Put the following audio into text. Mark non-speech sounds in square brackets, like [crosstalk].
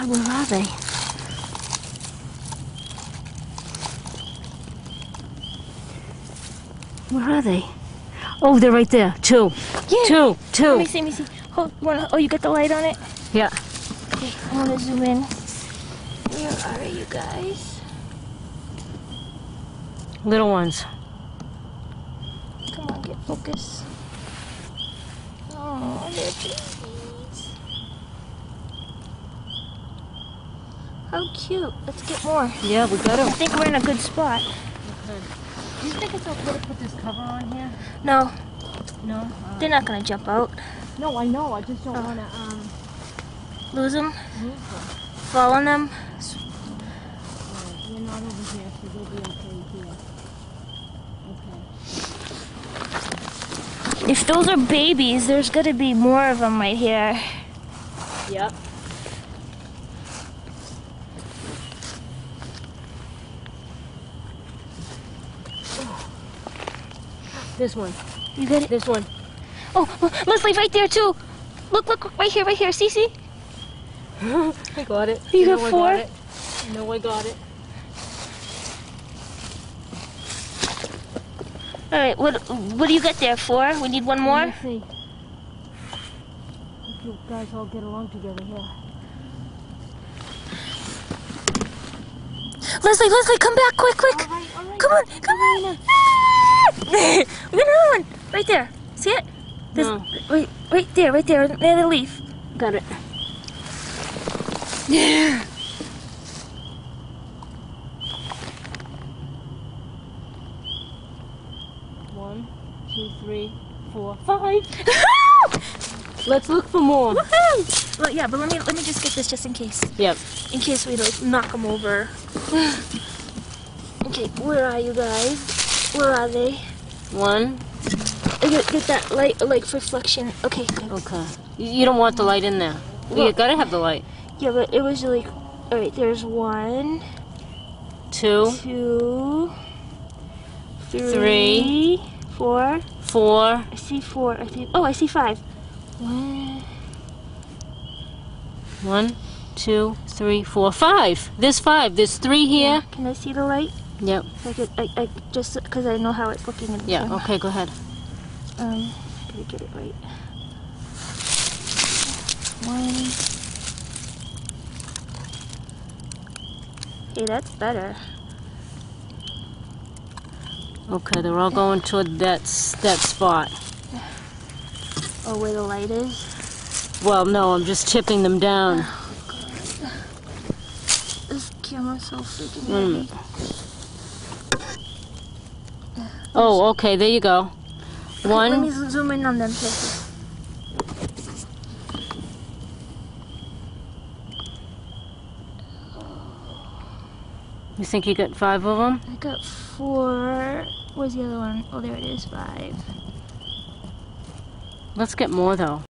God, where are they? Where are they? Oh, they're right there. Two. Yeah. Two. Let me see, let me see. Hold, wanna, oh, you got the light on it? Yeah. Okay, I want to zoom in. Where are you guys? Little ones. Come on, get focus. Oh, they're babies. How cute. Let's get more. Yeah, we got them. I think we're in a good spot. Do you think it's okay to put this cover on here? No, No. they're not gonna jump out. no, I know. I just don't Oh. want to um, Lose them, move them. fall on them. We're not over here, so they'll be okay here. Okay. If those are babies, there's gonna be more of them right here. Yep. This one. You get it? This one. Oh, oh Leslie, right there too. Look, look, right here, right here. See, see? [laughs] I got it. You know got I four? got it. No, I got it. All right, what what do you got there? Four? We need one more. Let's see. If you guys all get along together here. Leslie, Leslie, come back, quick, quick. All right, all right. Come on, come on. Ah! we got another one right there. See it? There's, No. Wait, right there, right there, near the leaf. Got it. Yeah. One, two, three, four, five. [laughs] Let's look for more. Well, yeah, but let me let me just get this just in case, Yep. in case we like knock them over. [sighs] okay, where are you guys? Where are they? One. Get, get that light, like reflection. Okay, good. Okay. You don't want the light in there. you gotta have the light. Yeah, but it was like, all right. There's one, Two, two, three, Three. four. four, I see four. I see. Oh, I see five. One. one, two, three, four, five. There's five. There's three here. Can I see the light? Yep. I could. I, I just because I know how it's looking in the Yeah. camera. Okay. Go ahead. Um, gotta get it right. One. Hey, that's better. Okay. They're all going toward that that spot. Oh, where the light is. Well, no, I'm just tipping them down. This camera's so freaking heavy. Oh, okay. There you go. Let me One. zo- zoom in on them places. You think you got five of them? I got four. Where's the other one? Oh, there it is. Five. Let's get more though.